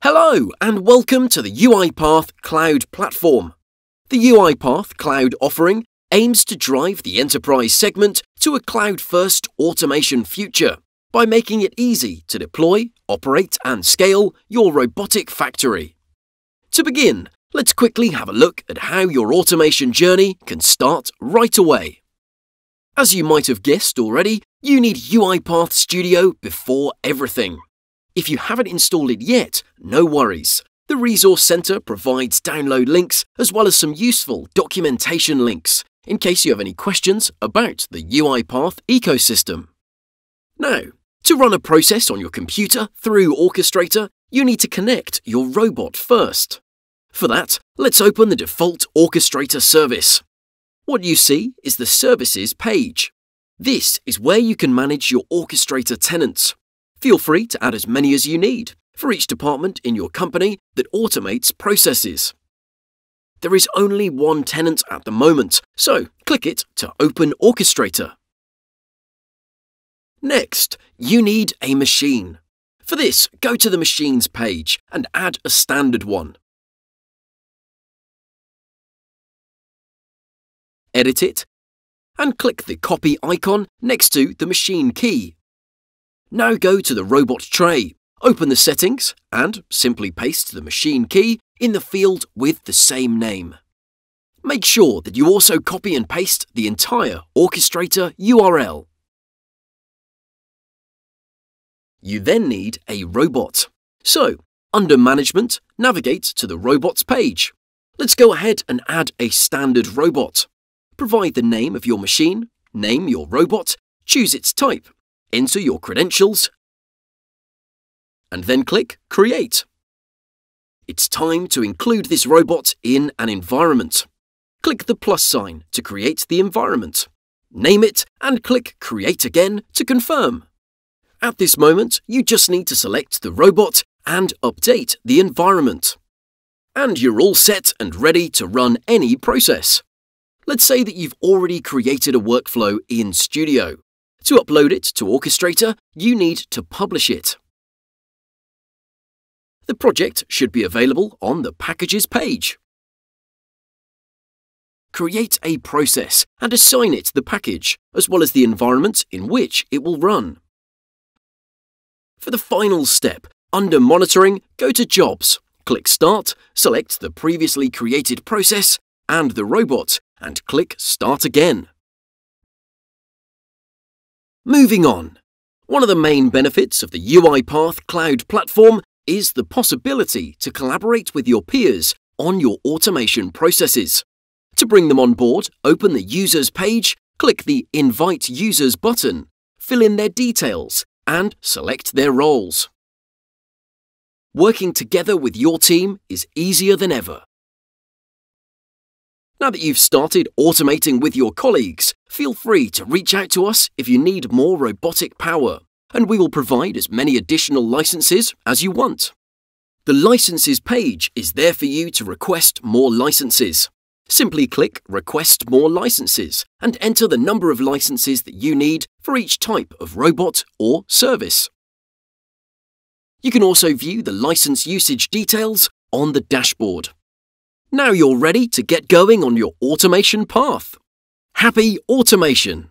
Hello and welcome to the UiPath Cloud Platform. The UiPath Cloud offering aims to drive the enterprise segment to a cloud-first automation future by making it easy to deploy, operate and scale your robotic factory. To begin, let's quickly have a look at how your automation journey can start right away. As you might have guessed already, you need UiPath Studio before everything. If you haven't installed it yet, no worries. The Resource Center provides download links as well as some useful documentation links in case you have any questions about the UiPath ecosystem. Now, to run a process on your computer through Orchestrator, you need to connect your robot first. For that, let's open the default Orchestrator service. What you see is the Services page. This is where you can manage your Orchestrator tenants, Feel free to add as many as you need for each department in your company that automates processes. There is only one tenant at the moment, so click it to open Orchestrator. Next, you need a machine. For this, go to the Machines page and add a standard one. Edit it and click the copy icon next to the machine key now go to the robot tray, open the settings, and simply paste the machine key in the field with the same name. Make sure that you also copy and paste the entire Orchestrator URL. You then need a robot. So, under Management, navigate to the Robots page. Let's go ahead and add a standard robot. Provide the name of your machine, name your robot, choose its type, enter your credentials, and then click Create. It's time to include this robot in an environment. Click the plus sign to create the environment. Name it and click Create again to confirm. At this moment, you just need to select the robot and update the environment. And you're all set and ready to run any process. Let's say that you've already created a workflow in Studio. To upload it to Orchestrator, you need to publish it. The project should be available on the Packages page. Create a process and assign it the package, as well as the environment in which it will run. For the final step, under Monitoring, go to Jobs, click Start, select the previously created process and the robot, and click Start again. Moving on. One of the main benefits of the UiPath Cloud Platform is the possibility to collaborate with your peers on your automation processes. To bring them on board, open the Users page, click the Invite Users button, fill in their details, and select their roles. Working together with your team is easier than ever. Now that you've started automating with your colleagues, feel free to reach out to us if you need more robotic power, and we will provide as many additional licenses as you want. The Licenses page is there for you to request more licenses. Simply click Request More Licenses and enter the number of licenses that you need for each type of robot or service. You can also view the license usage details on the dashboard. Now you're ready to get going on your automation path. Happy automation!